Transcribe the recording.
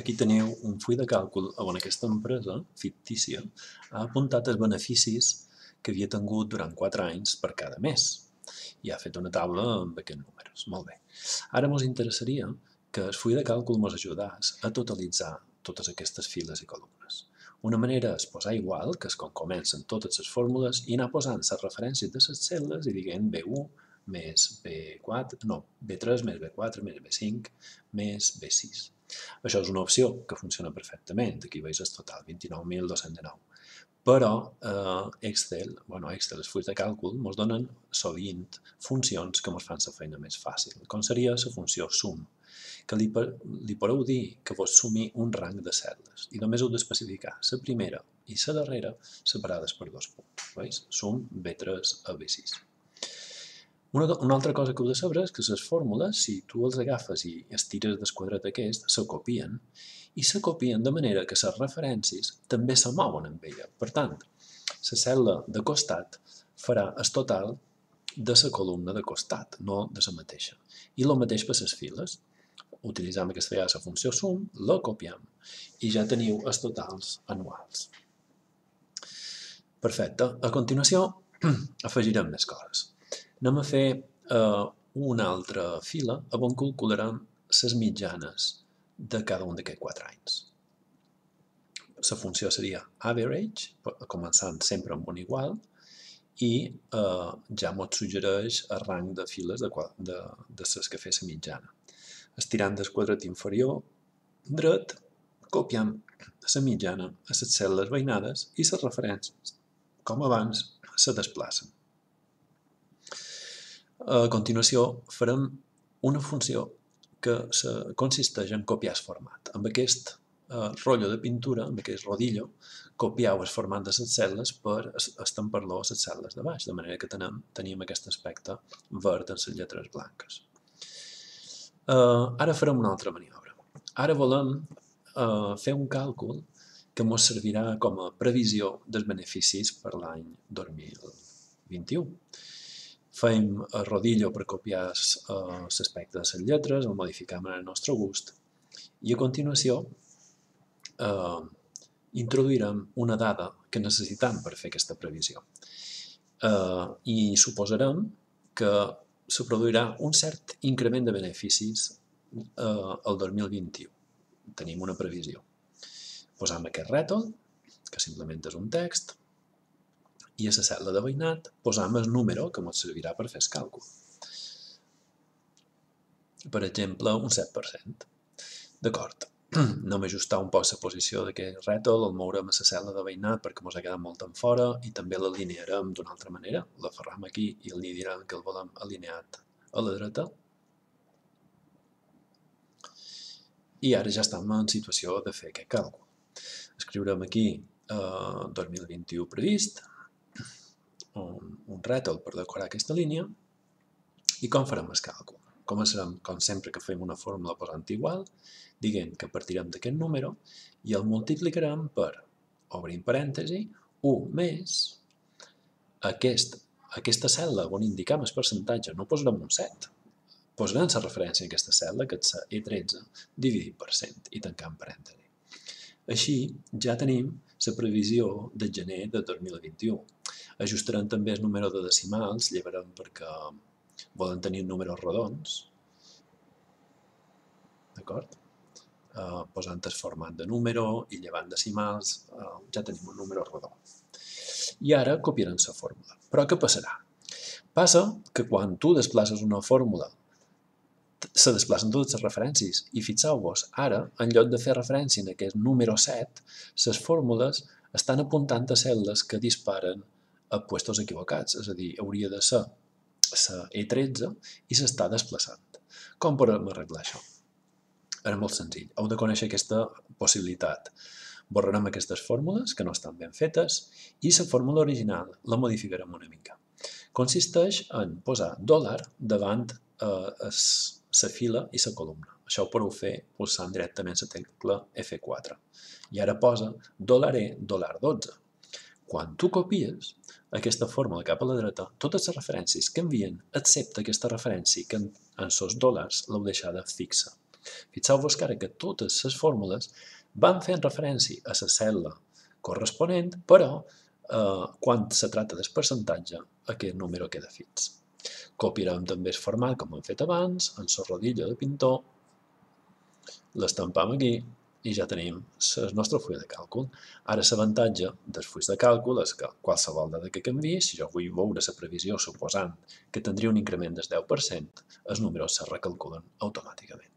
Aquí teniu un full de càlcul on aquesta empresa fictícia ha apuntat els beneficis que havia tingut durant 4 anys per cada mes i ha fet una taula amb aquests números. Molt bé. Ara ens interessaria que el full de càlcul ens ajudés a totalitzar totes aquestes files i columnes. Una manera és posar igual, que és com comencen totes les fórmules, i anar posant les referències de les cel·les i dient B1 més B4, no, B3 més B4 més B5 més B6. Això és una opció que funciona perfectament, aquí veus el total, 29.219. Però eh, Excel, bueno, Excel, els fulls de càlcul, ens donen sovint funcions que ens fan la feina més fàcil, com seria la funció sum, que li, li podeu dir que vos sumi un rang de cel·les i només heu d'especificar la primera i la darrera separades per dos punts. Veus? Sum B3 a B6. Una, una altra cosa que heu de saber és que les fórmules, si tu els agafes i estires del quadrat aquest, se copien i se copien de manera que les referències també se mouen amb ella. Per tant, la cel·la de costat farà el total de la columna de costat, no de la mateixa. I el mateix per les files. Utilitzem aquesta vegada la funció sum, la copiem i ja teniu els totals anuals. Perfecte. A continuació, afegirem més coses anem a fer eh, una altra fila on calcularem les mitjanes de cada un d'aquests quatre anys. La funció seria average, començant sempre amb un igual, i eh, ja ens suggereix el rang de files de, de, de les que fa la mitjana. Estirant del quadrat inferior dret, copiem la mitjana a les cel·les veïnades i les referències, com abans, se desplacen. A continuació farem una funció que consisteix en copiar el format. Amb aquest eh, rotllo de pintura, amb aquest rodillo, copiau el format de les cel·les per estampar-lo a les cel·les de baix, de manera que tenem, tenim aquest aspecte verd en les lletres blanques. Eh, ara farem una altra maniobra. Ara volem eh, fer un càlcul que ens servirà com a previsió dels beneficis per l'any 2021 Fem el rodillo per copiar l'aspecte de les lletres, el modificam en el nostre gust i a continuació eh, introduirem una dada que necessitam per fer aquesta previsió. Eh, I suposarem que se produirà un cert increment de beneficis eh, el 2021. Tenim una previsió. Posam aquest rètol, que simplement és un text, i a la cel·la de veïnat posam el número que ens servirà per fer el càlcul. Per exemple, un 7%. D'acord, anem a ajustar un poc la posició d'aquest rètol, el mourem a la cel·la de veïnat perquè ens ha quedat molt en fora i també l'alinearem d'una altra manera. L'aferram aquí i li direm que el volem alineat a la dreta. I ara ja estem en situació de fer aquest càlcul. Escriurem aquí eh, 2021 previst, un, un rètol per decorar aquesta línia i com farem el càlcul? Començarem, com sempre que fem una fórmula posant igual, dient que partirem d'aquest número i el multiplicarem per, obrim parèntesi, 1 més aquest, aquesta cel·la on indiquem el percentatge, no posarem un 7, posarem la referència a aquesta cel·la, que és E13, dividit per 100 i tancant parèntesi. Així ja tenim la previsió de gener de 2021. Ajustarem també el número de decimals, llevarem perquè volen tenir números redons, d'acord? Eh, posant el format de número i llevant decimals, eh, ja tenim un número rodó. I ara copiarem la fórmula. Però què passarà? Passa que quan tu desplaces una fórmula se desplacen totes les referències. I fixeu-vos, ara, en lloc de fer referència en aquest número 7, les fórmules estan apuntant a cel·les que disparen a puestos equivocats, és a dir, hauria de ser la E13 i s'està desplaçant. Com podem arreglar això? Era molt senzill. Heu de conèixer aquesta possibilitat. Borrarem aquestes fórmules, que no estan ben fetes, i la fórmula original la modificarem una mica. Consisteix en posar dòlar davant eh, la fila i la columna. Això ho podeu fer pulsant directament la tecla F4. I ara posa dòlar E, dòlar 12. Quan tu copies aquesta fórmula cap a la dreta, totes les referències canvien, excepte aquesta referència que en, en sos dòlars l'heu deixada fixa. Fixeu-vos que ara que totes les fórmules van fent referència a la cel·la corresponent, però eh, quan se tracta del percentatge, aquest número queda fix. Copiarem també el format com hem fet abans, en la rodilla de pintor, l'estampam aquí i ja tenim el nostre full de càlcul. Ara l'avantatge dels fulls de càlcul és que qualsevol dada que canvi, si jo vull veure la previsió suposant que tindria un increment del 10%, els números se recalculen automàticament.